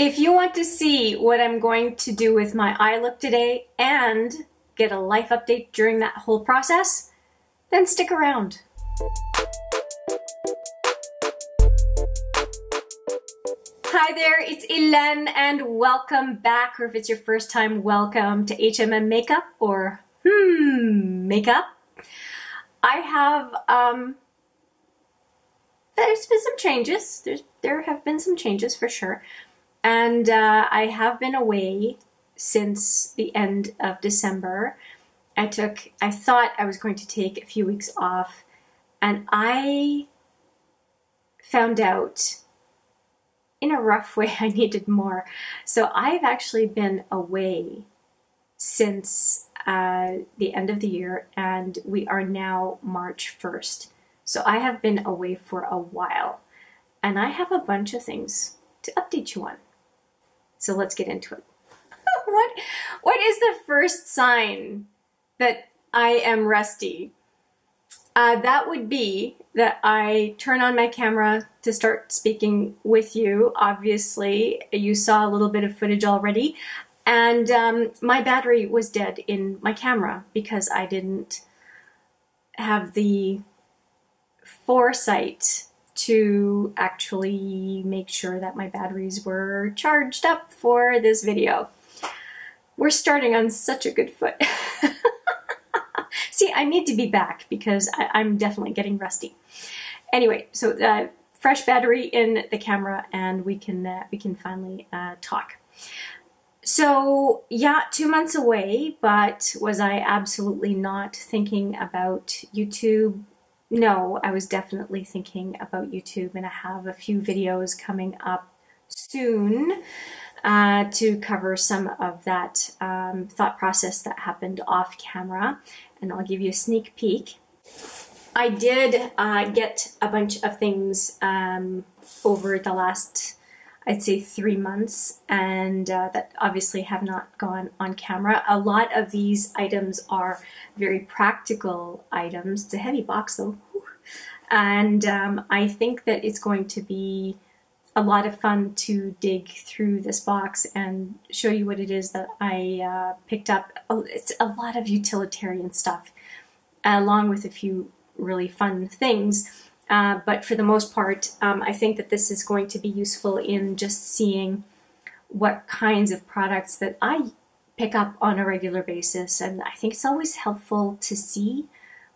If you want to see what I'm going to do with my eye look today and get a life update during that whole process, then stick around. Hi there, it's Hélène and welcome back, or if it's your first time, welcome to HMM Makeup or Hmm Makeup. I have, um, there's been some changes. There's, there have been some changes for sure. And uh, I have been away since the end of December. I took, I thought I was going to take a few weeks off, and I found out in a rough way I needed more. So I've actually been away since uh, the end of the year, and we are now March 1st. So I have been away for a while, and I have a bunch of things to update you on. So let's get into it. what what is the first sign that I am rusty? Uh, that would be that I turn on my camera to start speaking with you. Obviously, you saw a little bit of footage already. And um, my battery was dead in my camera because I didn't have the foresight to actually make sure that my batteries were charged up for this video. We're starting on such a good foot. See, I need to be back because I, am definitely getting rusty. Anyway, so uh, fresh battery in the camera and we can uh, we can finally uh, talk. So yeah, two months away, but was I absolutely not thinking about YouTube no, I was definitely thinking about YouTube, and I have a few videos coming up soon uh, to cover some of that um, thought process that happened off camera, and I'll give you a sneak peek. I did uh, get a bunch of things um, over the last I'd say three months, and uh, that obviously have not gone on camera. A lot of these items are very practical items. It's a heavy box though, and um, I think that it's going to be a lot of fun to dig through this box and show you what it is that I uh, picked up. It's a lot of utilitarian stuff, along with a few really fun things. Uh, but for the most part, um, I think that this is going to be useful in just seeing what kinds of products that I pick up on a regular basis. And I think it's always helpful to see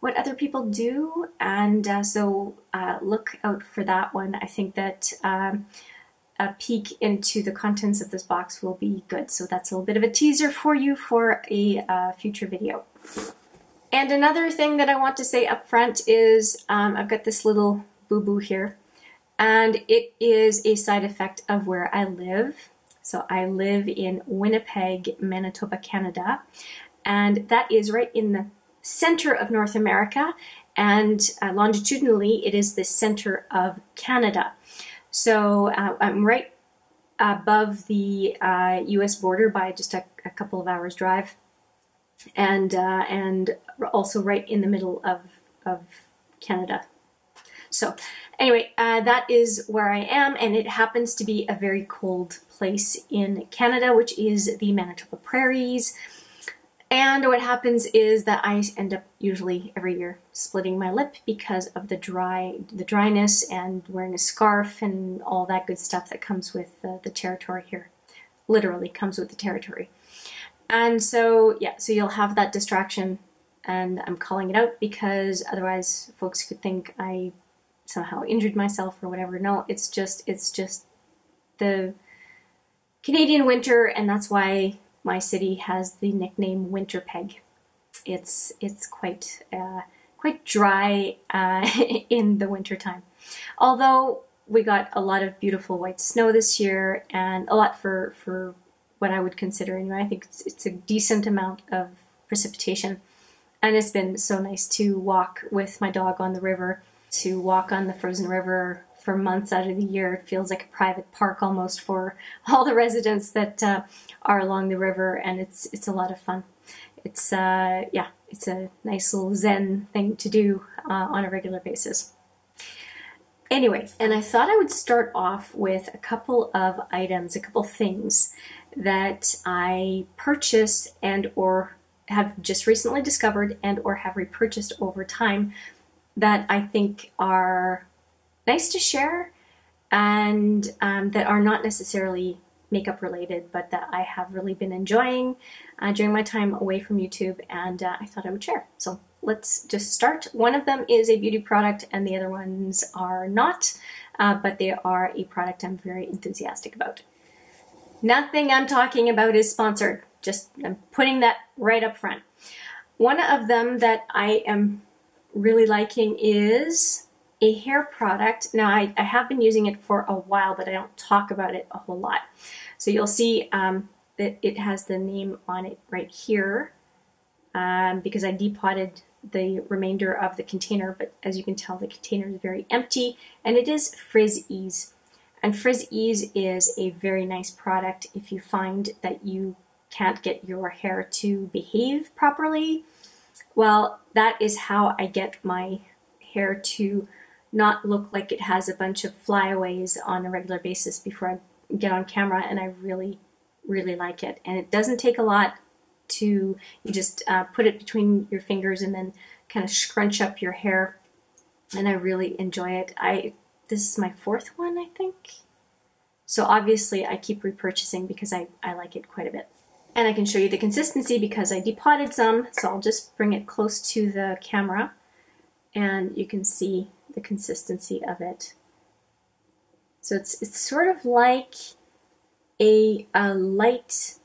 what other people do. And uh, so uh, look out for that one. I think that um, a peek into the contents of this box will be good. So that's a little bit of a teaser for you for a uh, future video. And another thing that I want to say up front is um, I've got this little boo-boo here and it is a side effect of where I live. So I live in Winnipeg, Manitoba, Canada, and that is right in the center of North America, and uh, longitudinally it is the center of Canada. So uh, I'm right above the uh, U.S. border by just a, a couple of hours drive and uh, and also right in the middle of of Canada. So anyway, uh, that is where I am, and it happens to be a very cold place in Canada, which is the Manitoba Prairies. And what happens is that I end up usually every year splitting my lip because of the dry, the dryness, and wearing a scarf and all that good stuff that comes with uh, the territory here. Literally comes with the territory. And so, yeah, so you'll have that distraction, and I'm calling it out because otherwise folks could think I somehow injured myself or whatever. No, it's just, it's just the Canadian winter, and that's why my city has the nickname Winterpeg. It's, it's quite, uh, quite dry uh, in the wintertime. Although we got a lot of beautiful white snow this year and a lot for, for what I would consider anyway. I think it's, it's a decent amount of precipitation. And it's been so nice to walk with my dog on the river, to walk on the frozen river for months out of the year. It feels like a private park almost for all the residents that uh, are along the river, and it's it's a lot of fun. It's uh, yeah, it's a nice little zen thing to do uh, on a regular basis. Anyway, and I thought I would start off with a couple of items, a couple things that I purchased and or have just recently discovered and or have repurchased over time that I think are nice to share and um, that are not necessarily makeup related, but that I have really been enjoying uh, during my time away from YouTube, and uh, I thought I would share. So let's just start. One of them is a beauty product, and the other ones are not, uh, but they are a product I'm very enthusiastic about. Nothing I'm talking about is sponsored. Just I'm putting that right up front. One of them that I am really liking is a hair product. Now, I, I, have been using it for a while, but I don't talk about it a whole lot. So you'll see um, that it has the name on it right here um, because I depotted the remainder of the container, but as you can tell, the container is very empty, and it is Frizz Ease. And Frizz Ease is a very nice product if you find that you can't get your hair to behave properly. Well, that is how I get my hair to not look like it has a bunch of flyaways on a regular basis before I get on camera, and I really, really like it. And it doesn't take a lot to, you just uh, put it between your fingers and then kind of scrunch up your hair, and I really enjoy it. I This is my fourth one, I think. So obviously I keep repurchasing because I, I like it quite a bit. And I can show you the consistency because I depotted some, so I'll just bring it close to the camera and you can see the consistency of it. So it's, it's sort of like a, a light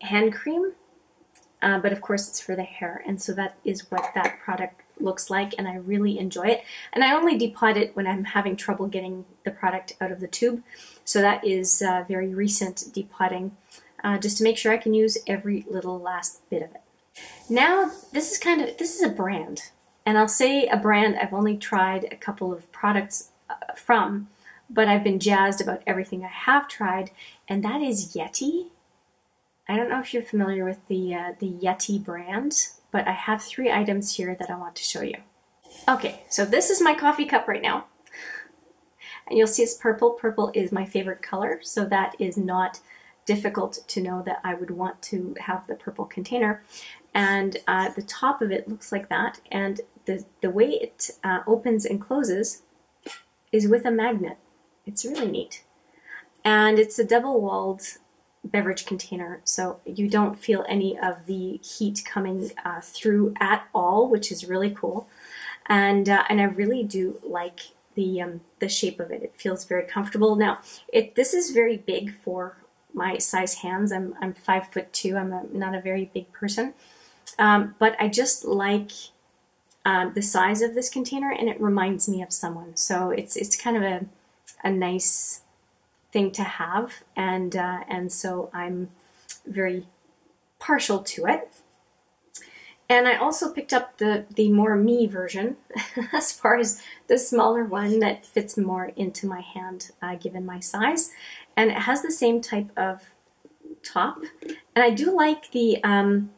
hand cream, uh, but of course it's for the hair. And so that is what that product looks like and I really enjoy it. And I only depot it when I'm having trouble getting the product out of the tube. So that is uh, very recent depotting uh, just to make sure I can use every little last bit of it. Now, this is kind of, this is a brand. And I'll say a brand I've only tried a couple of products uh, from, but I've been jazzed about everything I have tried, and that is Yeti. I don't know if you're familiar with the, uh, the Yeti brand, but I have three items here that I want to show you. Okay, so this is my coffee cup right now. And you'll see it's purple. Purple is my favorite color, so that is not difficult to know that I would want to have the purple container. And uh, the top of it looks like that, and the, the way it uh, opens and closes is with a magnet. It's really neat. And it's a double-walled beverage container, so you don't feel any of the heat coming uh, through at all, which is really cool. And, uh, and I really do like the um, the shape of it. It feels very comfortable. Now, it this is very big for my size hands. I'm I'm five foot two. I'm a, not a very big person, um, but I just like um, the size of this container, and it reminds me of someone. So it's it's kind of a a nice thing to have, and uh, and so I'm very partial to it. And I also picked up the, the more me version as far as the smaller one that fits more into my hand uh, given my size. And it has the same type of top. And I do like the, um,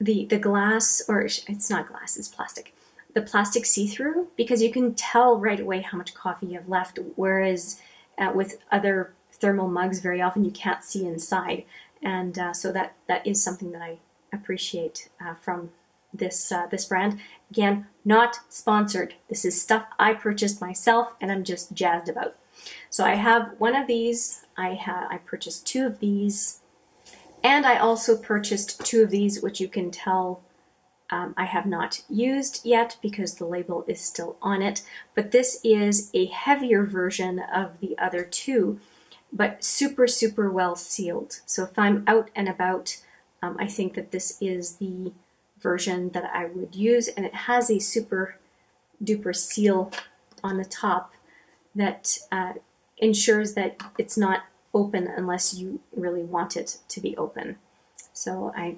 the, the glass, or it's not glass, it's plastic. The plastic see-through because you can tell right away how much coffee you have left, whereas uh, with other thermal mugs, very often you can't see inside. And uh, so that, that is something that I appreciate uh, from this uh, this brand. Again, not sponsored. This is stuff I purchased myself and I'm just jazzed about. So I have one of these. I have I purchased two of these, and I also purchased two of these, which you can tell um, I have not used yet because the label is still on it. But this is a heavier version of the other two, but super super well sealed. So if I'm out and about um, I think that this is the version that I would use and it has a super duper seal on the top that uh, ensures that it's not open unless you really want it to be open. So I,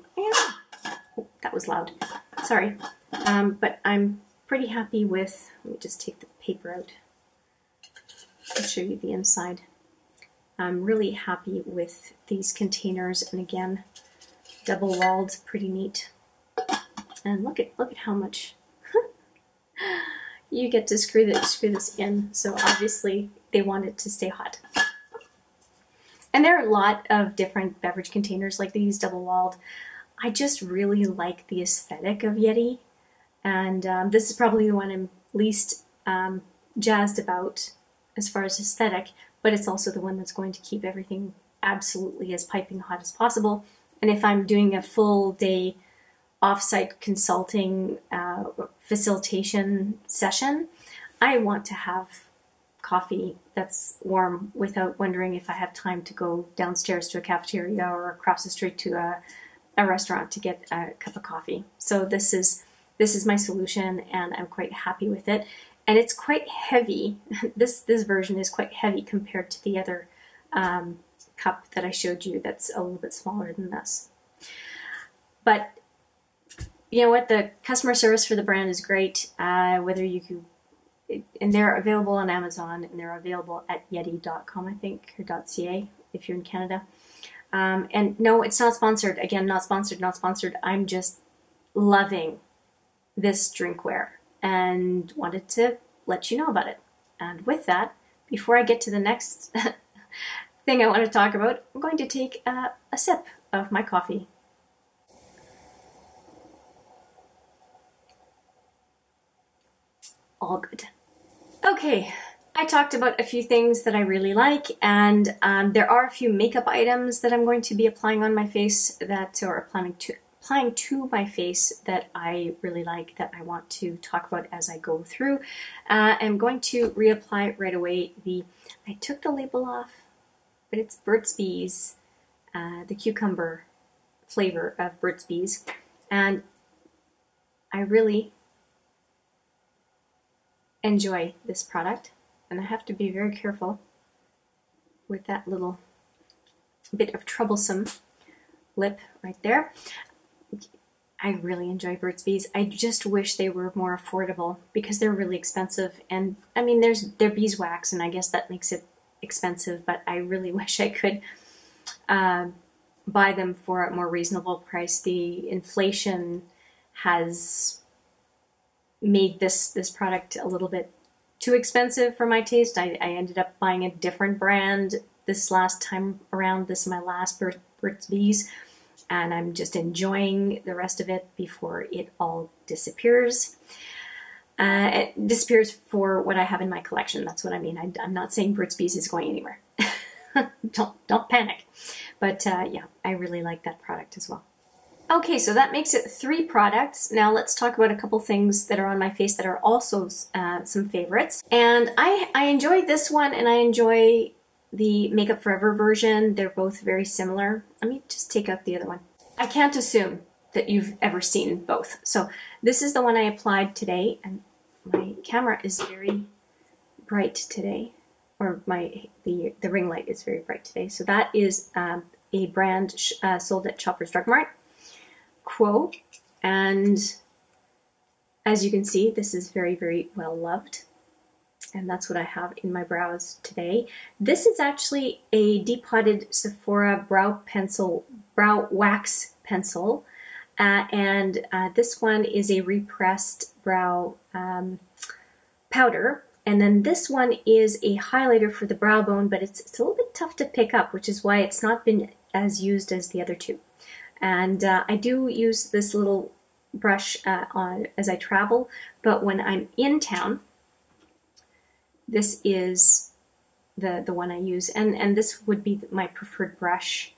oh, that was loud, sorry. Um, but I'm pretty happy with, let me just take the paper out and show you the inside. I'm really happy with these containers and again, double walled, pretty neat. And look at look at how much you get to screw this, screw this in. So obviously they want it to stay hot. And there are a lot of different beverage containers like these, double-walled. I just really like the aesthetic of Yeti. And um, this is probably the one I'm least um, jazzed about as far as aesthetic, but it's also the one that's going to keep everything absolutely as piping hot as possible. And if I'm doing a full day offsite consulting uh, facilitation session, I want to have coffee that's warm without wondering if I have time to go downstairs to a cafeteria or across the street to a, a restaurant to get a cup of coffee. So this is this is my solution and I'm quite happy with it. And it's quite heavy. this this version is quite heavy compared to the other um, cup that I showed you that's a little bit smaller than this. But you know what? The customer service for the brand is great. Uh, whether you can, and they're available on Amazon and they're available at yeti.com, I think, or .ca if you're in Canada. Um, and no, it's not sponsored. Again, not sponsored, not sponsored. I'm just loving this drinkware and wanted to let you know about it. And with that, before I get to the next thing I want to talk about, I'm going to take uh, a sip of my coffee. all good. Okay, I talked about a few things that I really like, and um, there are a few makeup items that I'm going to be applying on my face that, or applying to, applying to my face that I really like that I want to talk about as I go through. Uh, I'm going to reapply right away the, I took the label off, but it's Burt's Bees, uh, the cucumber flavor of Burt's Bees, and I really enjoy this product and I have to be very careful with that little bit of troublesome lip right there. I really enjoy Burt's Bees. I just wish they were more affordable because they're really expensive. And I mean, there's they're beeswax, and I guess that makes it expensive. But I really wish I could uh, buy them for a more reasonable price. The inflation has made this this product a little bit too expensive for my taste. I, I ended up buying a different brand this last time around. This is my last Burt's Bees, and I'm just enjoying the rest of it before it all disappears. Uh, it disappears for what I have in my collection. That's what I mean. I, am not saying Burt's Bees is going anywhere. don't don't panic. But uh, yeah, I really like that product as well. Okay, so that makes it three products. Now let's talk about a couple things that are on my face that are also uh, some favorites. And I, I enjoy this one and I enjoy the Makeup Forever version. They're both very similar. Let me just take out the other one. I can't assume that you've ever seen both. So this is the one I applied today and my camera is very bright today or my the, the ring light is very bright today. So that is um, a brand uh, sold at Shoppers Drug Mart Quo. And as you can see, this is very, very well loved. And that's what I have in my brows today. This is actually a depotted Sephora brow pencil, brow wax pencil. Uh, and uh, this one is a repressed brow um, powder. And then this one is a highlighter for the brow bone, but it's, it's a little bit tough to pick up, which is why it's not been as used as the other two. And uh, I do use this little brush uh, on as I travel, but when I'm in town, this is the, the one I use. And, and this would be my preferred brush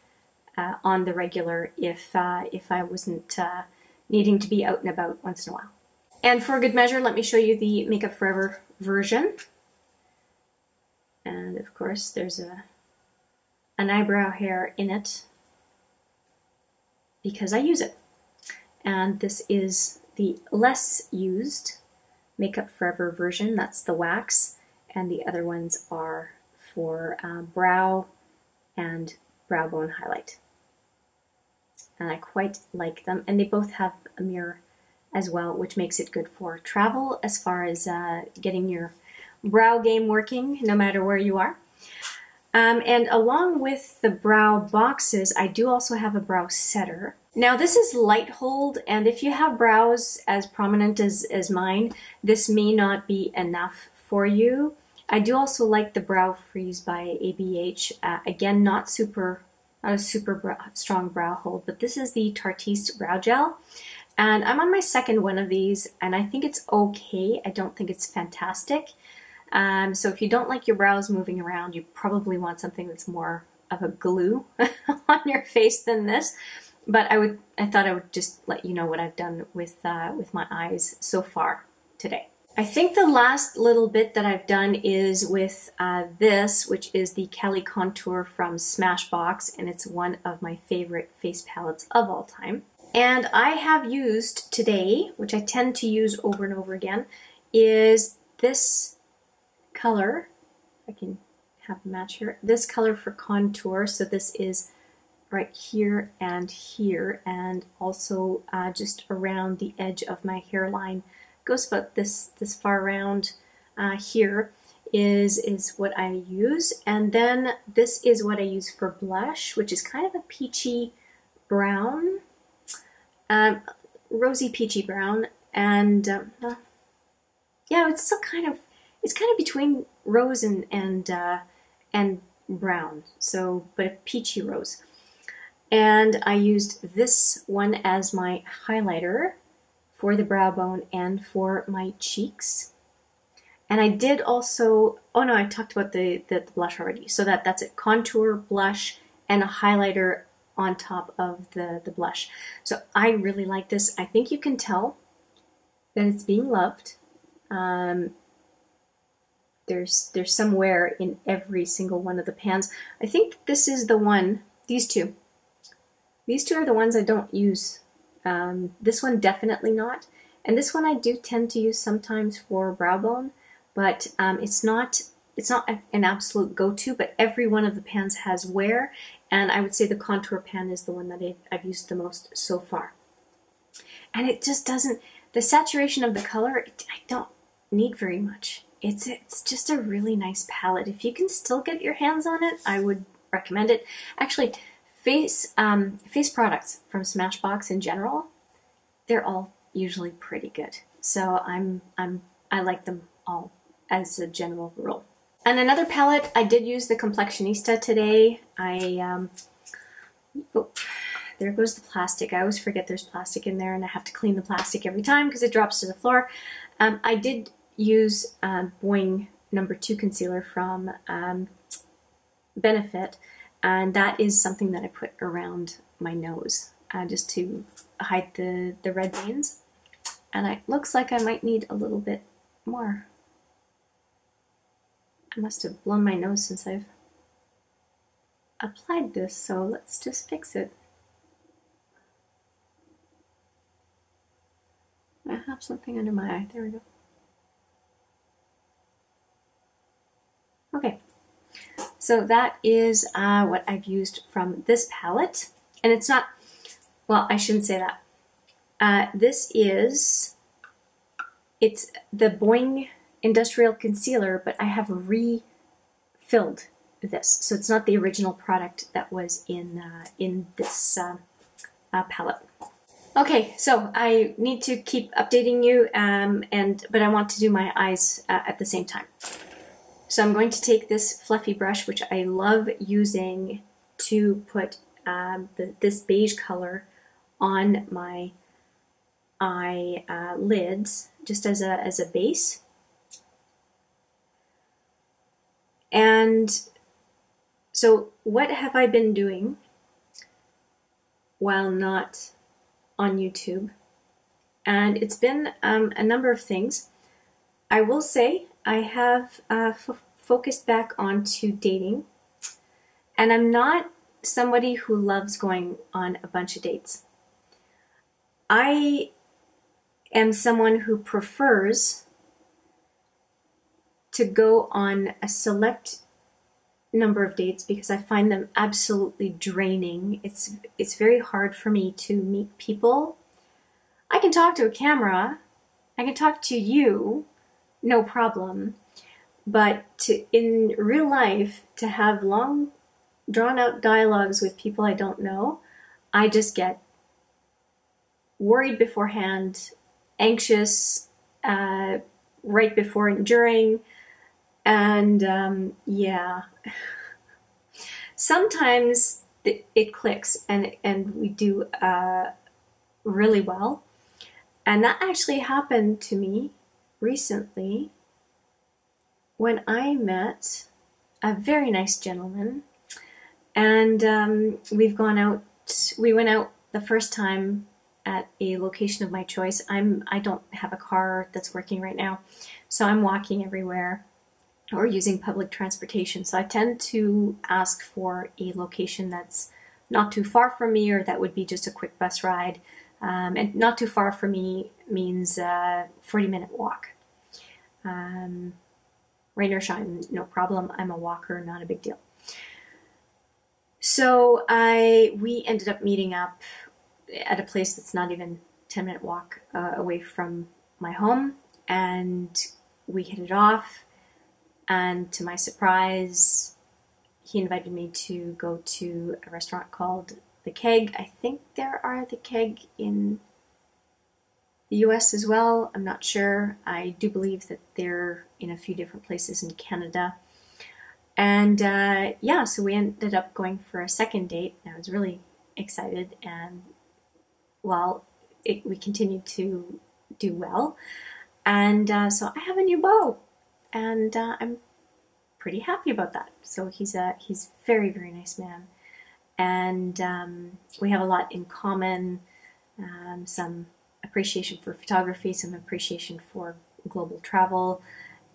uh, on the regular if, uh, if I wasn't uh, needing to be out and about once in a while. And for good measure, let me show you the Makeup Forever version. And of course, there's a an eyebrow hair in it because I use it. And this is the less used Makeup Forever version, that's the wax, and the other ones are for um, brow and brow bone highlight. And I quite like them, and they both have a mirror as well, which makes it good for travel as far as uh, getting your brow game working no matter where you are. Um, and along with the brow boxes, I do also have a brow setter. Now this is light hold and if you have brows as prominent as, as mine, this may not be enough for you. I do also like the Brow Freeze by ABH. Uh, again, not super, not a super brow, strong brow hold, but this is the Tarteist Brow Gel. And I'm on my second one of these and I think it's okay. I don't think it's fantastic. Um, so if you don't like your brows moving around, you probably want something that's more of a glue on your face than this but I would I thought I would just let you know what I've done with uh, with my eyes so far today. I think the last little bit that I've done is with uh, this, which is the Cali Contour from Smashbox, and it's one of my favorite face palettes of all time. And I have used today, which I tend to use over and over again, is this color. I can have a match here. This color for contour. So this is right here and here and also uh, just around the edge of my hairline goes about this this far around uh, here is is what I use and then this is what I use for blush which is kind of a peachy brown um, rosy peachy brown and um, yeah it's still kind of it's kind of between rose and and uh, and brown so but a peachy rose and I used this one as my highlighter for the brow bone and for my cheeks. And I did also, oh no, I talked about the, the, the blush already. So that, that's it, contour, blush, and a highlighter on top of the, the blush. So I really like this. I think you can tell that it's being loved. Um, there's there's somewhere in every single one of the pans. I think this is the one, these two, these two are the ones I don't use. Um, this one definitely not. And this one I do tend to use sometimes for brow bone, but um, it's not it's not an absolute go-to, but every one of the pans has wear, and I would say the contour pan is the one that I've used the most so far. And it just doesn't, the saturation of the color, I don't need very much. It's, it's just a really nice palette. If you can still get your hands on it, I would recommend it. Actually, Face, um, face products from Smashbox in general, they're all usually pretty good. So I'm, I'm, I like them all as a general rule. And another palette, I did use the Complexionista today. I, um, oh, there goes the plastic. I always forget there's plastic in there and I have to clean the plastic every time because it drops to the floor. Um, I did use uh, Boing number two concealer from um, Benefit and that is something that I put around my nose uh, just to hide the, the red veins. And it looks like I might need a little bit more. I must have blown my nose since I've applied this, so let's just fix it. I have something under my eye. There we go. Okay, so that is uh, what I've used from this palette. And it's not, well, I shouldn't say that. Uh, this is, it's the Boing Industrial Concealer, but I have refilled this. So it's not the original product that was in, uh, in this uh, uh, palette. Okay, so I need to keep updating you, um, and but I want to do my eyes uh, at the same time. So I'm going to take this fluffy brush, which I love using to put um, the, this beige color on my eye uh, lids, just as a, as a base. And so what have I been doing while not on YouTube? And it's been um, a number of things. I will say I have uh, focused back onto dating, and I'm not somebody who loves going on a bunch of dates. I am someone who prefers to go on a select number of dates because I find them absolutely draining. It's it's very hard for me to meet people. I can talk to a camera. I can talk to you no problem. But to, in real life, to have long, drawn out dialogues with people I don't know, I just get worried beforehand, anxious uh, right before and during, and um, yeah. Sometimes it, clicks and and we do uh, really well, and that actually happened to me recently when I met a very nice gentleman, and um, we've gone out. We went out the first time at a location of my choice. I'm I don't have a car that's working right now, so I'm walking everywhere or using public transportation. So I tend to ask for a location that's not too far from me or that would be just a quick bus ride. Um, and not too far from me means a 40 minute walk. Um, rain or shine, no problem. I'm a walker, not a big deal. So I we ended up meeting up at a place that's not even 10 minute walk uh, away from my home and we hit it off and to my surprise he invited me to go to a restaurant called the keg. I think there are the keg in the us as well. I'm not sure. I do believe that they're in a few different places in canada. And uh, yeah so we ended up going for a second date. I was really excited and well, it, we continued to do well. And uh, so I have a new beau, and uh, I'm pretty happy about that. So he's a he's very very nice man, and um, we have a lot in common. Um, some appreciation for photography, some appreciation for global travel,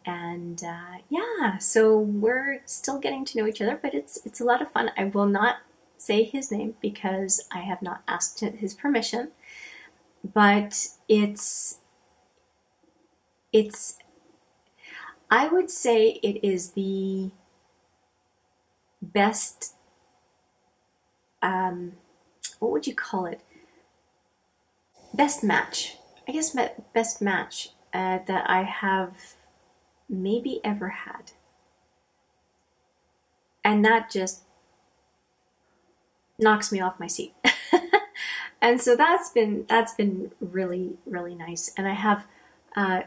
and uh, yeah, so we're still getting to know each other, but it's it's a lot of fun. I will not say his name because I have not asked his permission. But it's it's I would say it is the best um, what would you call it? Best match. I guess best match uh, that I have maybe ever had. And that just knocks me off my seat. and so that's been that's been really really nice. And I have uh,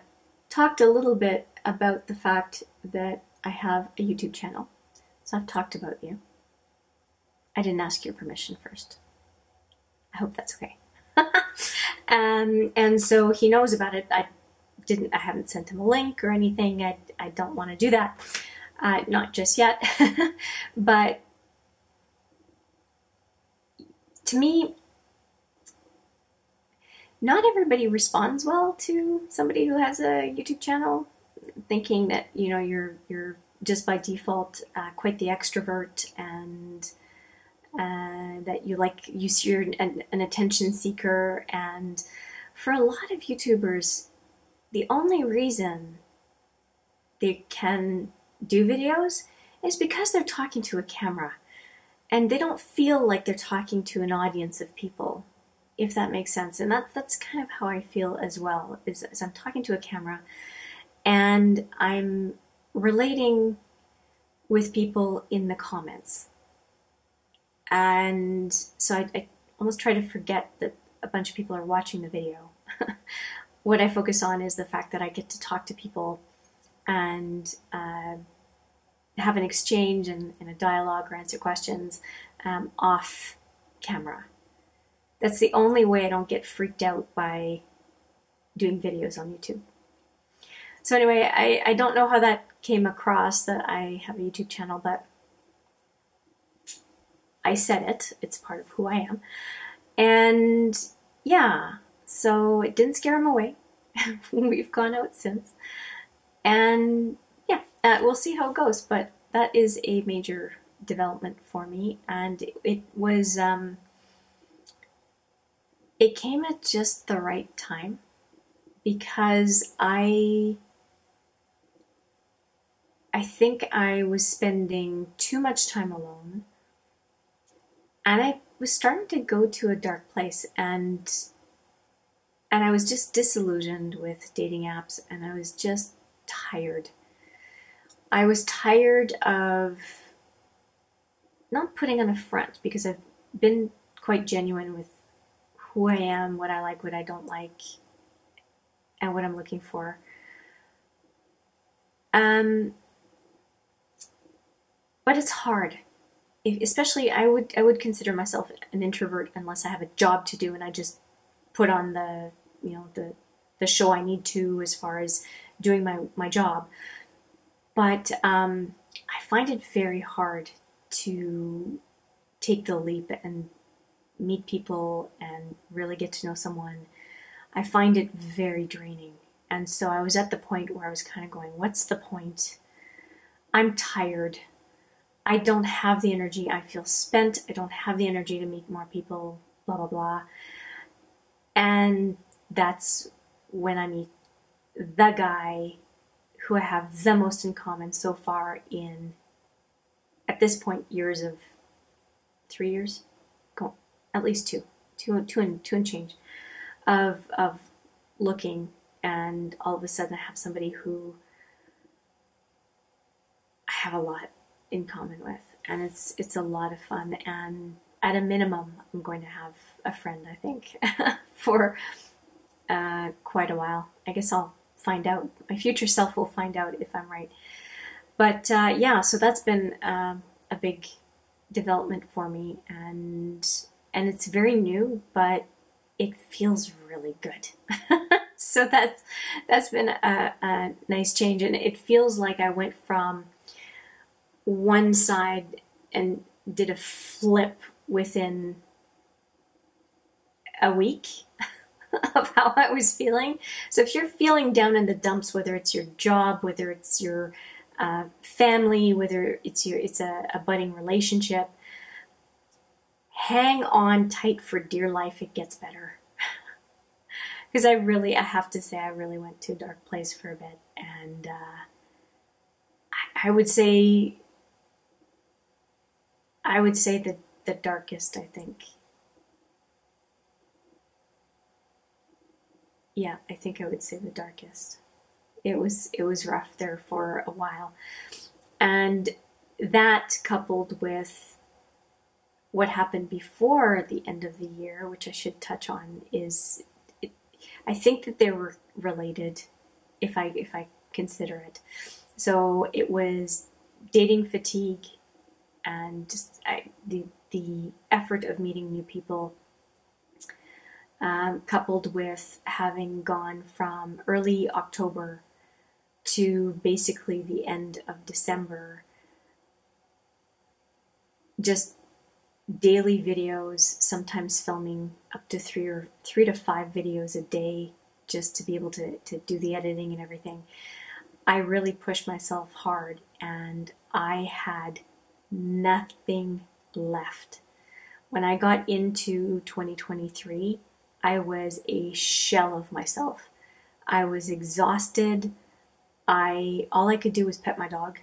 talked a little bit about the fact that I have a YouTube channel. So I've talked about you. I didn't ask your permission first. I hope that's okay. um, and so he knows about it. I didn't. I haven't sent him a link or anything. I, I don't want to do that. Uh, not just yet. but to me, not everybody responds well to somebody who has a YouTube channel, thinking that you know you're you're just by default uh, quite the extrovert and uh, that you like you see you're an, an attention seeker. And for a lot of YouTubers, the only reason they can do videos is because they're talking to a camera. And they don't feel like they're talking to an audience of people if that makes sense. And that, that's kind of how i feel as well is, is i'm talking to a camera. And i'm relating with people in the comments and so I, I almost try to forget that a bunch of people are watching the video what i focus on is the fact that i get to talk to people and uh, have an exchange and, and a dialogue or answer questions um, off camera. That's the only way I don't get freaked out by doing videos on YouTube. So anyway, I, I don't know how that came across that I have a YouTube channel, but I said it. It's part of who I am. And yeah, so it didn't scare him away. We've gone out since. And uh, we'll see how it goes, but that is a major development for me, and it was um, it came at just the right time because I I think I was spending too much time alone, and I was starting to go to a dark place, and and I was just disillusioned with dating apps, and I was just tired I was tired of not putting on a front because I've been quite genuine with who I am, what I like, what I don't like, and what I'm looking for. Um, but it's hard. If, especially, I would I would consider myself an introvert unless I have a job to do and I just put on the you know the the show I need to as far as doing my my job. But um, I find it very hard to take the leap and meet people and really get to know someone. I find it very draining. And so I was at the point where I was kind of going, what's the point? I'm tired. I don't have the energy. I feel spent. I don't have the energy to meet more people, blah, blah, blah. And that's when I meet the guy who I have the most in common so far in, at this point, years of three years, at least two, two, two and two and change, of of looking, and all of a sudden I have somebody who I have a lot in common with, and it's it's a lot of fun. And at a minimum, I'm going to have a friend. I think for uh, quite a while. I guess I'll find out. My future self will find out if I'm right. But uh, yeah, so that's been um, a big development for me, and and it's very new, but it feels really good. so that's that's been a, a nice change, and it feels like I went from one side and did a flip within a week of how I was feeling. So if you're feeling down in the dumps, whether it's your job, whether it's your uh, family, whether it's your it's a, a budding relationship, hang on tight for dear life. It gets better. Because I really, I have to say, I really went to a dark place for a bit, and uh, I, I would say, I would say that the darkest. I think yeah, I think I would say the darkest. It was it was rough there for a while. And that coupled with what happened before the end of the year, which I should touch on, is it, I think that they were related, if I if I consider it. So it was dating fatigue, and just I, the the effort of meeting new people um, coupled with having gone from early October to basically the end of December, just daily videos, sometimes filming up to three or three to five videos a day just to be able to, to do the editing and everything. I really pushed myself hard and I had nothing left. When I got into 2023, I was a shell of myself. I was exhausted. I all I could do was pet my dog.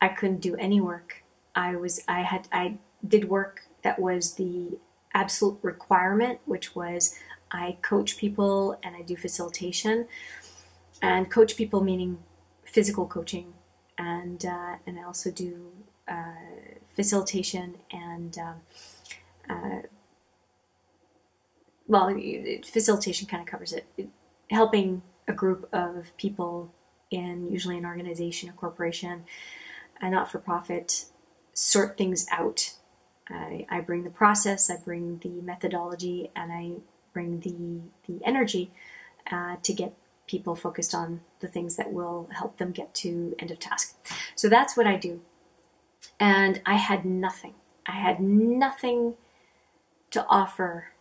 I couldn't do any work. I was I had I did work that was the absolute requirement, which was I coach people and I do facilitation. And coach people meaning physical coaching, and uh, and I also do facilitation and um, uh, well, facilitation kind of covers it. Helping a group of people in usually an organization, a corporation, a not for profit, sort things out. I, I bring the process, I bring the methodology, and I bring the, the energy uh, to get people focused on the things that will help them get to end of task. So that's what I do. And I had nothing. I had nothing to offer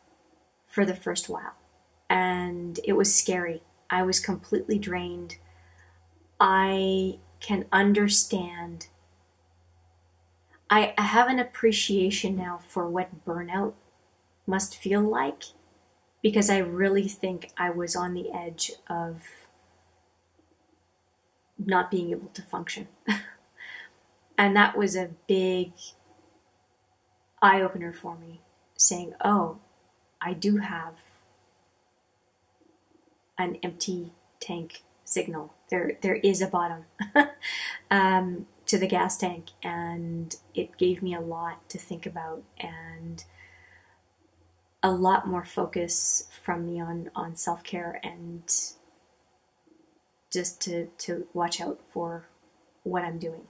for the first while. And it was scary. I was completely drained. I can understand. I, I have an appreciation now for what burnout must feel like because I really think I was on the edge of not being able to function. and that was a big eye opener for me, saying, oh, I do have an empty tank signal. There, there is a bottom um, to the gas tank, and it gave me a lot to think about. And a lot more focus from me on on self care and just to to watch out for what I'm doing.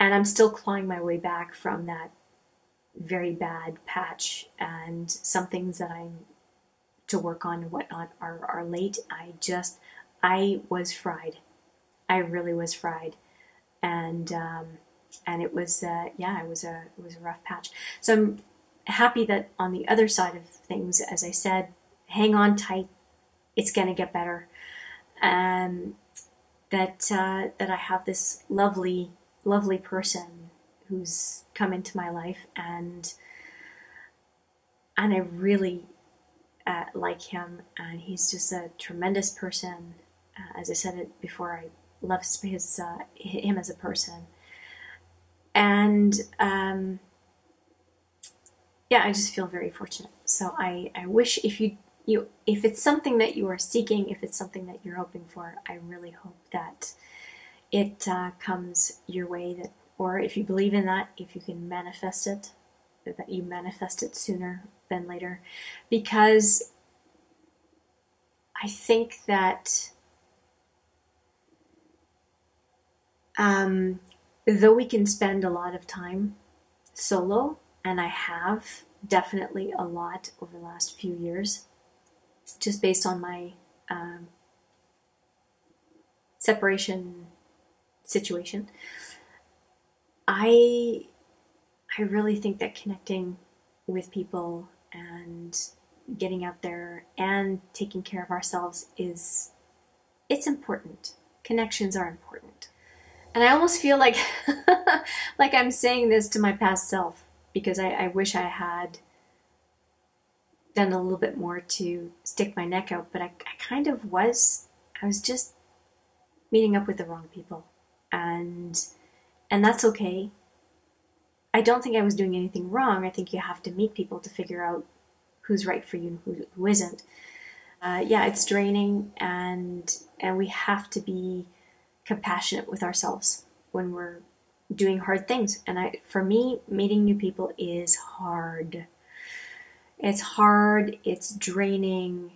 And I'm still clawing my way back from that very bad patch, and some things that I'm to work on and whatnot are are late. I just I was fried. I really was fried, and um, and it was uh, yeah, it was a it was a rough patch. So I'm happy that on the other side of things, as I said, hang on tight. It's gonna get better. Um, that uh, that I have this lovely lovely person who's come into my life and and I really uh, like him and he's just a tremendous person. Uh, as I said it before, I love his uh, him as a person and um, yeah, I just feel very fortunate. So I, I wish if you you if it's something that you are seeking, if it's something that you're hoping for, I really hope that it uh, comes your way. That or if you believe in that, if you can manifest it, that you manifest it sooner than later, because I think that. Um, though we can spend a lot of time solo, and I have definitely a lot over the last few years, just based on my um, separation situation. I I really think that connecting with people and getting out there and taking care of ourselves is it's important. Connections are important. And I almost feel like like I'm saying this to my past self because I, I wish I had done a little bit more to stick my neck out, but I, I kind of was. I was just meeting up with the wrong people, and and that's okay. I don't think I was doing anything wrong. I think you have to meet people to figure out who's right for you and who, who isn't. Uh, yeah, it's draining, and and we have to be compassionate with ourselves when we're doing hard things. And I, for me, meeting new people is hard. It's hard. It's draining.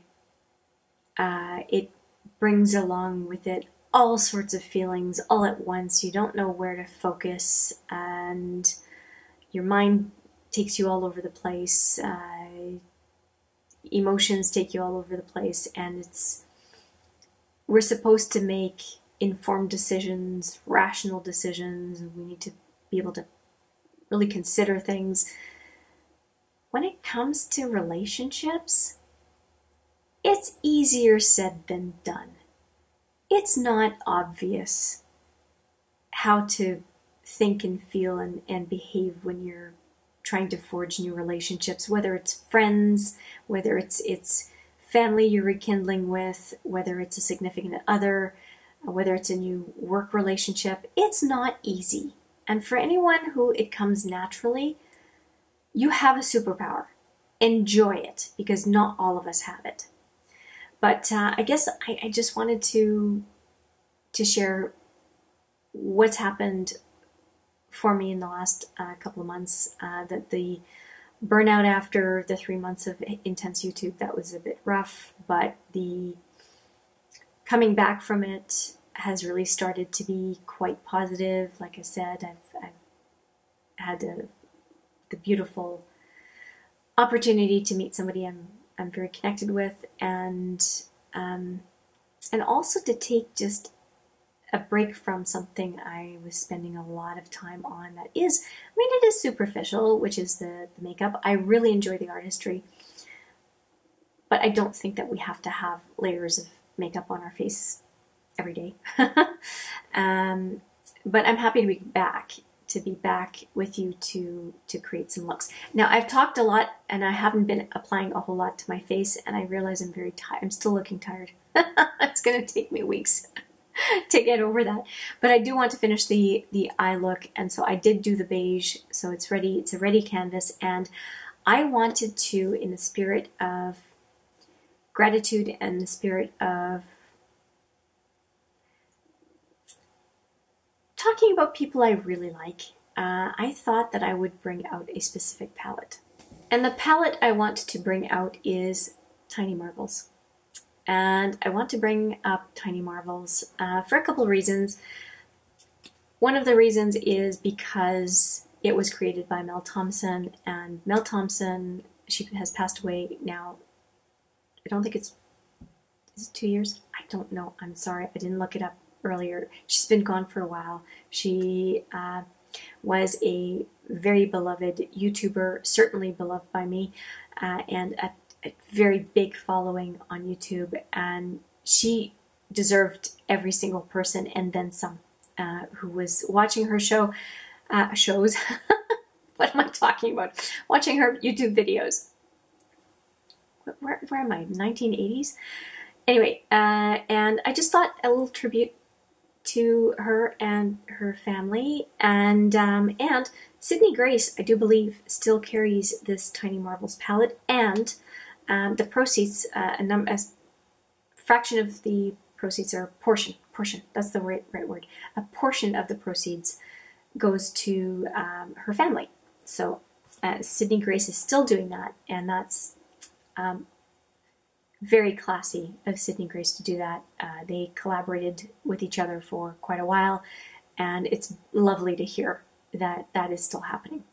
Uh, it brings along with it all sorts of feelings all at once. You don't know where to focus, and your mind takes you all over the place. Uh, emotions take you all over the place, and it's we're supposed to make informed decisions, rational decisions. We need to be able to really consider things. When it comes to relationships, it's easier said than done. It's not obvious how to think and feel and, and behave when you're trying to forge new relationships, whether it's friends, whether it's it's family you're rekindling with, whether it's a significant other, uh, whether it's a new work relationship, it's not easy. And for anyone who it comes naturally, you have a superpower. Enjoy it because not all of us have it. But uh, I guess I, I, just wanted to to share what's happened for me in the last uh, couple of months. Uh, that the burnout after the three months of intense YouTube that was a bit rough, but the coming back from it has really started to be quite positive. Like I said, I've, I've had a, the beautiful opportunity to meet somebody I'm I'm very connected with, and um, and also to take just a break from something I was spending a lot of time on. That is, I mean, it is superficial, which is the, the makeup. I really enjoy the artistry, but I don't think that we have to have layers of makeup on our face every day. um, but I'm happy to be back to be back with you to to create some looks. Now I've talked a lot and I haven't been applying a whole lot to my face and I realize I'm very tired. I'm still looking tired. it's going to take me weeks to get over that. But I do want to finish the the eye look and so I did do the beige so it's ready. It's a ready canvas and I wanted to in the spirit of gratitude and the spirit of talking about people I really like, uh, I thought that I would bring out a specific palette. And the palette I want to bring out is Tiny Marvels. And I want to bring up Tiny Marvels uh, for a couple reasons. One of the reasons is because it was created by Mel Thompson, and Mel Thompson, she has passed away now. I don't think it's is it two years? I don't know. I'm sorry, I didn't look it up earlier. She's been gone for a while. She uh, was a very beloved YouTuber, certainly beloved by me, uh, and a, a very big following on YouTube. And she deserved every single person and then some uh, who was watching her show uh, shows. what am I talking about? Watching her YouTube videos. Where, where am I? 1980s. Anyway, uh, and I just thought a little tribute to her and her family, and um, and Sydney Grace, I do believe, still carries this Tiny Marvels palette, and um, the proceeds, uh, a, num- a fraction of the proceeds or portion, portion. That's the right right word. A portion of the proceeds goes to um, her family. So uh, Sydney Grace is still doing that, and that's um, very classy of Sydney Grace to do that. Uh, they collaborated with each other for quite a while, and it's lovely to hear that that is still happening.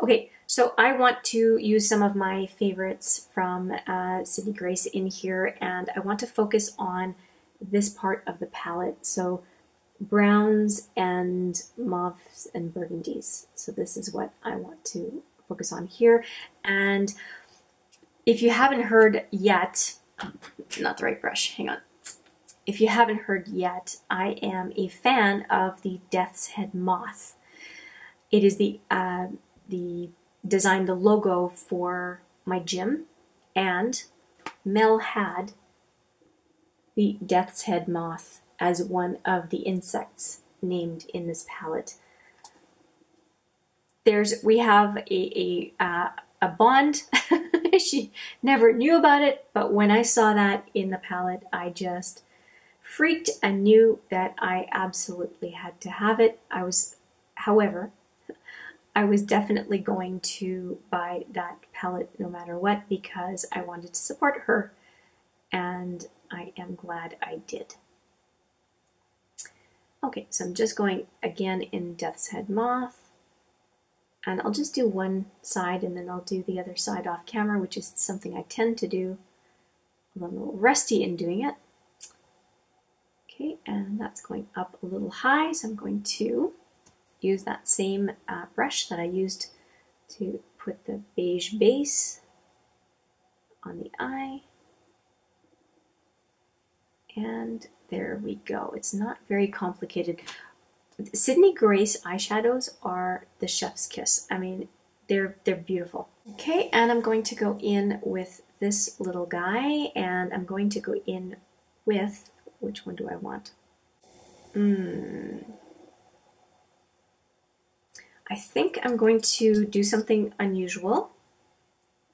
Okay, so I want to use some of my favorites from uh, Sydney Grace in here, and I want to focus on this part of the palette. So browns and mauves and burgundies. So this is what I want to focus on here. And if you haven't heard yet, not the right brush, hang on. If you haven't heard yet, I am a fan of the Death's Head Moth. It is the uh, the design, the logo for my gym, and Mel had the Death's Head Moth as one of the insects named in this palette. There's we have a a, uh, a bond. she never knew about it, but when I saw that in the palette, I just freaked and knew that I absolutely had to have it. I was, however, I was definitely going to buy that palette no matter what because I wanted to support her, and I am glad I did. Okay, so I'm just going again in Death's Head Moth. And I'll just do one side and then I'll do the other side off camera, which is something I tend to do. I'm a little rusty in doing it. Okay, and that's going up a little high, so I'm going to use that same uh, brush that I used to put the beige base on the eye. And there we go. It's not very complicated. Sydney Grace eyeshadows are the chef's kiss. I mean, they're they're beautiful. Okay, and I'm going to go in with this little guy, and I'm going to go in with which one do I want? Hmm. I think I'm going to do something unusual.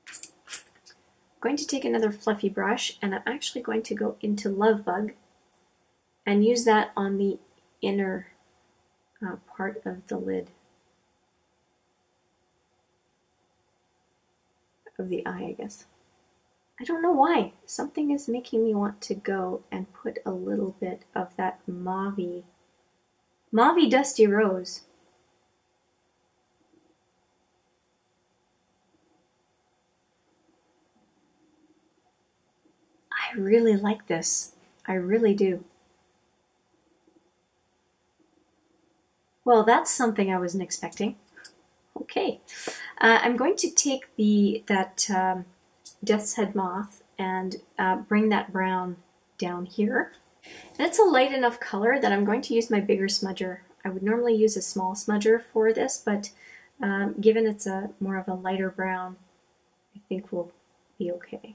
I'm going to take another fluffy brush, and I'm actually going to go into Love Bug and use that on the inner uh, part of the lid of the eye, I guess. I don't know why. Something is making me want to go and put a little bit of that mauve, mauve dusty rose. I really like this. I really do. Well, that's something I wasn't expecting. Okay, uh, I'm going to take the that um, Death's Head Moth and uh, bring that brown down here. And it's a light enough color that I'm going to use my bigger smudger. I would normally use a small smudger for this, but um, given it's a more of a lighter brown, I think we'll be okay.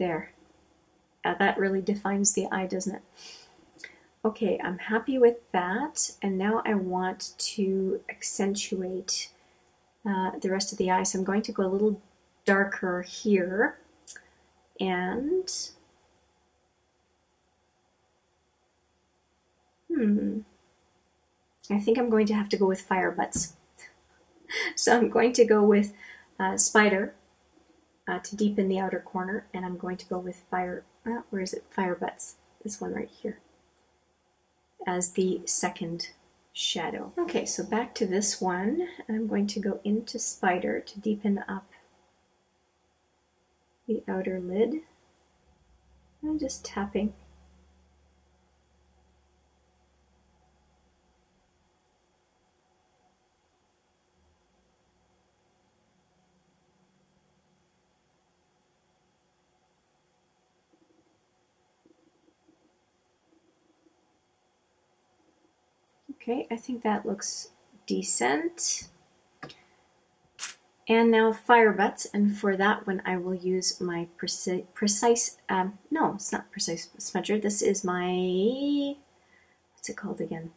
There. That really defines the eye, doesn't it? Okay, I'm happy with that. And now I want to accentuate uh, the rest of the eye. So I'm going to go a little darker here. and hmm, I think I'm going to have to go with fire butts. so I'm going to go with uh, spider uh, to deepen the outer corner, and I'm going to go with fire, uh, where is it? Fire butts, this one right here, as the second shadow. Okay, so back to this one, and I'm going to go into spider to deepen up the outer lid. I'm just tapping Okay, I think that looks decent. And now fire butts, and for that one I will use my preci precise, um, no, it's not precise smudger, this is my, what's it called again?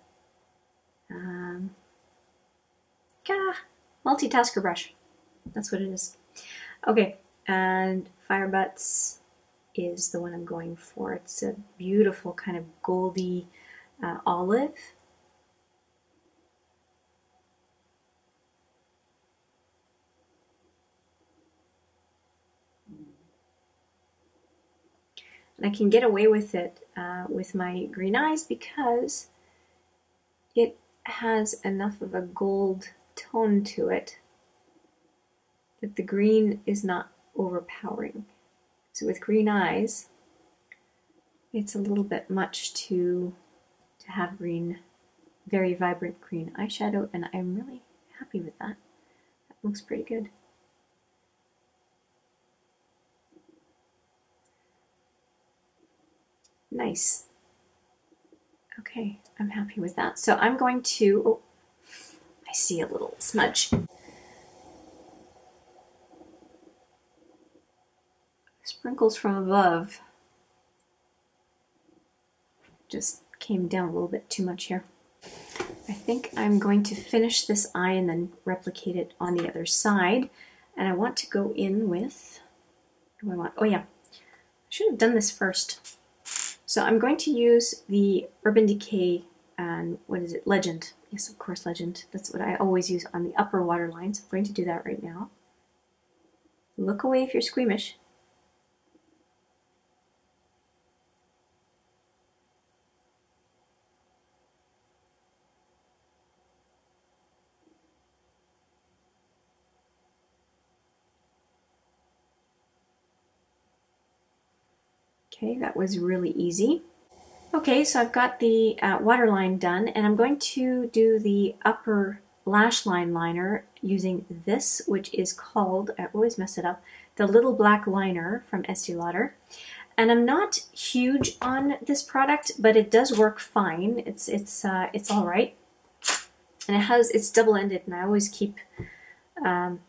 Um, multitasker brush, that's what it is. Okay, and fire butts is the one I'm going for. It's a beautiful kind of goldy uh, olive I can get away with it uh, with my green eyes because it has enough of a gold tone to it that the green is not overpowering. So with green eyes, it's a little bit much to, to have green, very vibrant green eyeshadow, and I'm really happy with that. That looks pretty good. Nice. Okay, I'm happy with that. So I'm going to, oh, I see a little smudge. Sprinkles from above. Just came down a little bit too much here. I think I'm going to finish this eye and then replicate it on the other side. And I want to go in with, do I want, oh yeah, I should have done this first. So I'm going to use the Urban Decay and what is it, Legend. Yes, of course, Legend. That's what I always use on the upper water lines. I'm going to do that right now. Look away if you're squeamish. Okay, that was really easy. Okay, so I've got the uh, waterline done and I'm going to do the upper lash line liner using this, which is called, I always mess it up, the Little Black Liner from Estee Lauder. And I'm not huge on this product, but it does work fine. It's it's uh, it's all right, and it has it's double-ended, and I always keep um,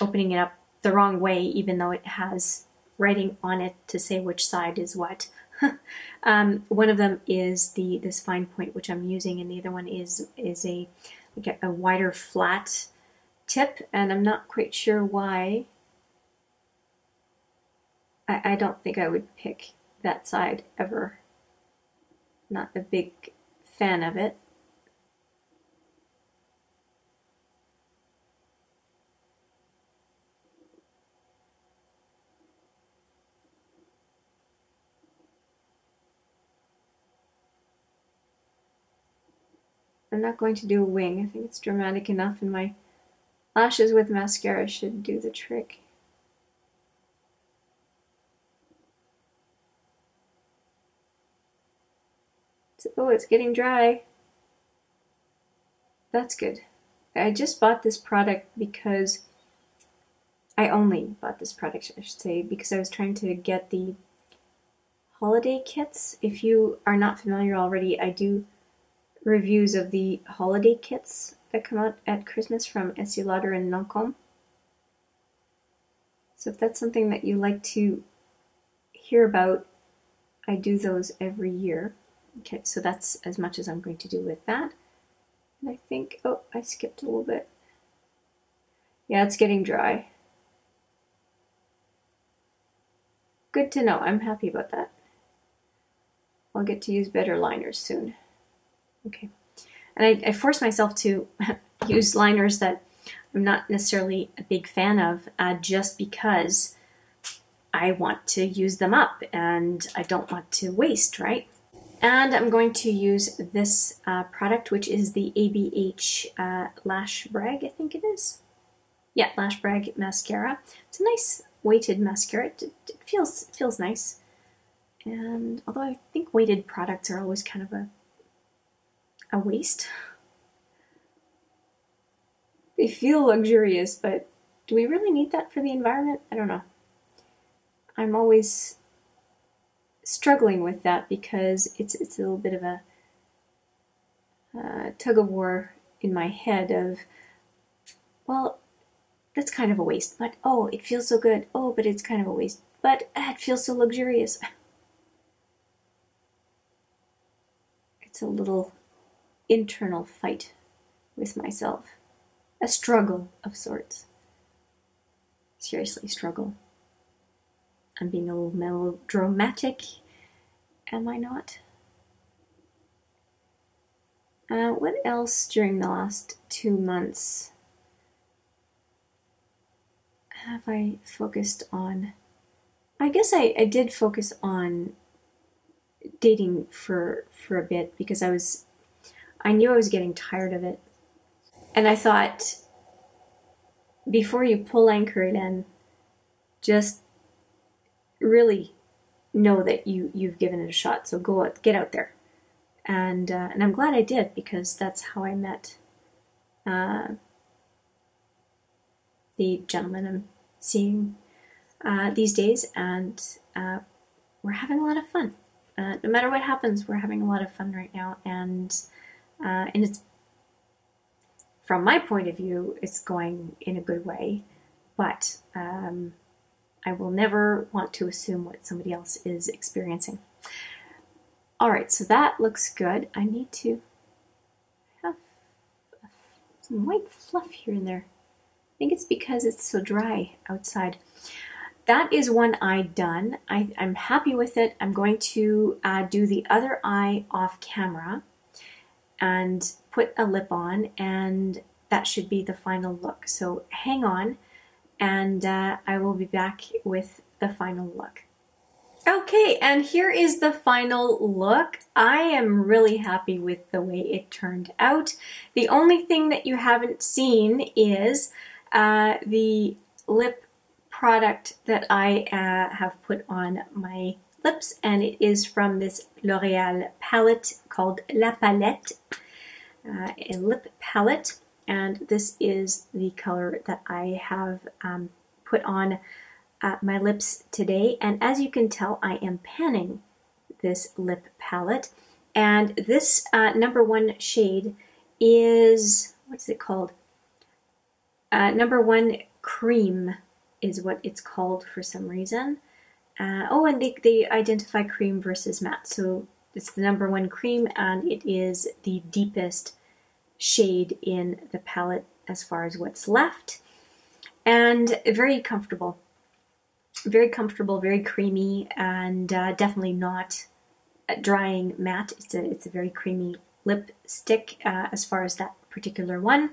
opening it up the wrong way, even though it has writing on it to say which side is what. um, one of them is the this fine point which I'm using, and the other one is is a like a, a wider flat tip, and I'm not quite sure why. I, I don't think I would pick that side ever. Not a big fan of it. I'm not going to do a wing. I think it's dramatic enough and my lashes with mascara should do the trick. oh, it's getting dry. That's good. I just bought this product because I only bought this product, I should say, because I was trying to get the holiday kits. If you are not familiar already, I do reviews of the holiday kits that come out at Christmas from Estee Lauder and Lancome. So if that's something that you like to hear about, I do those every year. Okay, so that's as much as I'm going to do with that. And I think, oh, I skipped a little bit. Yeah, it's getting dry. good to know. I'm happy about that. I'll get to use better liners soon. Okay. And I, I force myself to use liners that I'm not necessarily a big fan of uh, just because I want to use them up and I don't want to waste, right? And I'm going to use this uh, product, which is the ABH uh, Lash Brag, I think it is. Yeah, Lash Brag mascara. It's a nice weighted mascara. It, it feels it feels nice. And although I think weighted products are always kind of a a waste. They feel luxurious, but do we really need that for the environment? I don't know. I'm always struggling with that because it's it's a little bit of a uh, tug of war in my head of well that's kind of a waste but oh it feels so good oh but it's kind of a waste but uh, it feels so luxurious it's a little internal fight with myself a struggle of sorts seriously struggle I'm being a little melodramatic, am I not? Uh, what else during the last two months have I focused on? I guess I, I did focus on dating for for a bit because I was I knew I was getting tired of it. And I thought before you pull anchor it in, just really know that you you've given it a shot. So go out, get out there, and uh, and I'm glad I did because that's how I met uh, the gentleman I'm seeing uh, these days, and uh, we're having a lot of fun. Uh, no matter what happens, we're having a lot of fun right now, and uh, and it's from my point of view, it's going in a good way, but. Um, I will never want to assume what somebody else is experiencing. All right, so that looks good. I need to have some white fluff here and there. I think it's because it's so dry outside. That is one eye done. I, am happy with it. I'm going to uh, do the other eye off camera and put a lip on and that should be the final look. So hang on and uh, I will be back with the final look. Okay, and here is the final look. I am really happy with the way it turned out. The only thing that you haven't seen is uh, the lip product that I uh, have put on my and it is from this L'Oreal palette called La Palette, uh, a lip palette. And this is the color that I have um, put on uh, my lips today. And as you can tell I am panning this lip palette. And this uh, number one shade is what's it called? Uh, number one cream is what it's called for some reason uh, oh and they, they identify cream versus matte so it's the number one cream and it is the deepest shade in the palette as far as what's left. And very comfortable. Very comfortable, very creamy, and uh, definitely not drying matte. It's a, it's a very creamy lipstick uh, as far as that particular one.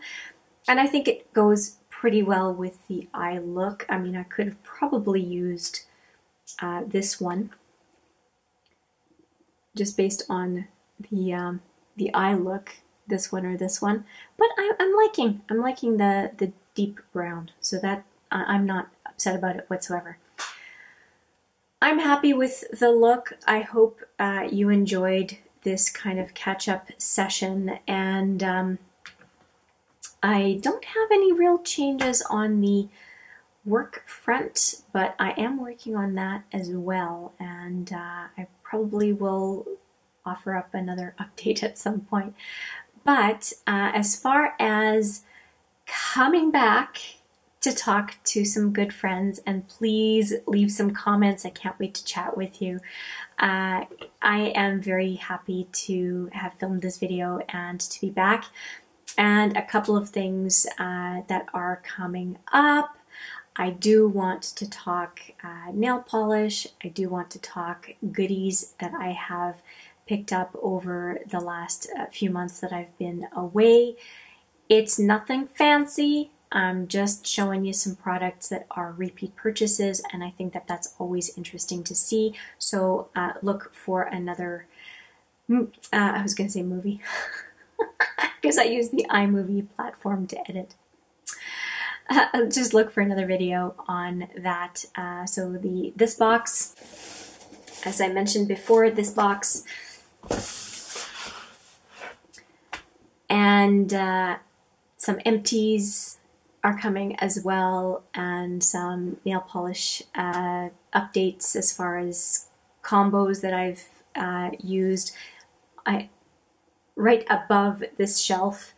And I think it goes pretty well with the eye look. I mean, I could have probably used uh, this one just based on the um, the eye look this one or this one. But I, am liking I'm liking the the deep brown, so that I'm not upset about it whatsoever. I'm happy with the look. I hope uh, you enjoyed this kind of catch up session, and um, I don't have any real changes on the work front, but I am working on that as well, and uh, I probably will offer up another update at some point. But uh, as far as coming back to talk to some good friends, and please leave some comments. I can't wait to chat with you. Uh, I am very happy to have filmed this video and to be back. And a couple of things uh, that are coming up. I do want to talk uh, nail polish. I do want to talk goodies that I have picked up over the last uh, few months that I've been away. It's nothing fancy. I'm just showing you some products that are repeat purchases, and I think that that's always interesting to see. So uh, look for another. Uh, I was going to say movie because I use the iMovie platform to edit. Uh, just look for another video on that. Uh, so the this box, as I mentioned before, this box and uh, some empties are coming as well, and some nail polish uh, updates as far as combos that I've uh, used. I right above this shelf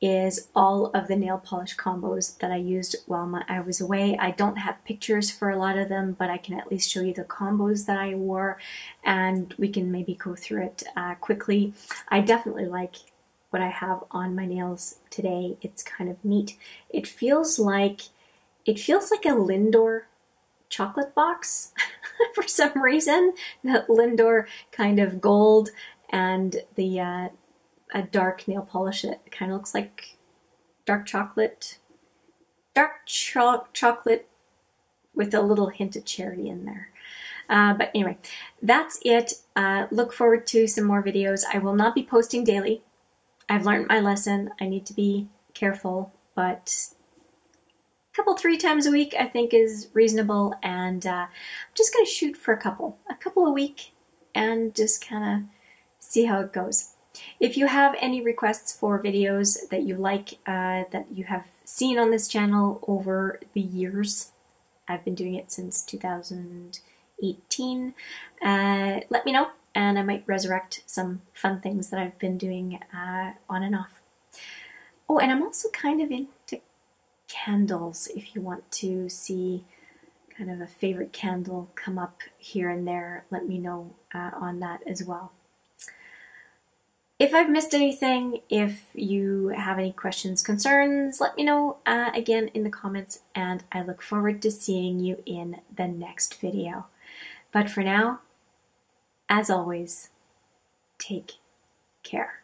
is all of the nail polish combos that I used while my, I was away. I don't have pictures for a lot of them, but I can at least show you the combos that I wore and we can maybe go through it uh, quickly. I definitely like what I have on my nails today. It's kind of neat. It feels like it feels like a Lindor chocolate box for some reason. That Lindor kind of gold and the uh, a dark nail polish. It kind of looks like dark chocolate, dark cho chocolate with a little hint of cherry in there. Uh, but anyway, that's it. Uh, look forward to some more videos. I will not be posting daily. I've learned my lesson. I need to be careful, but a couple, three times a week I think is reasonable. And uh, I'm just going to shoot for a couple, a couple a week and just kind of see how it goes. If you have any requests for videos that you like, uh, that you have seen on this channel over the years, I've been doing it since 2018, uh, let me know and I might resurrect some fun things that I've been doing uh, on and off. Oh, and I'm also kind of into candles if you want to see kind of a favorite candle come up here and there, let me know uh, on that as well. If I've missed anything, if you have any questions, concerns, let me know uh, again in the comments and I look forward to seeing you in the next video. But for now, as always, take care.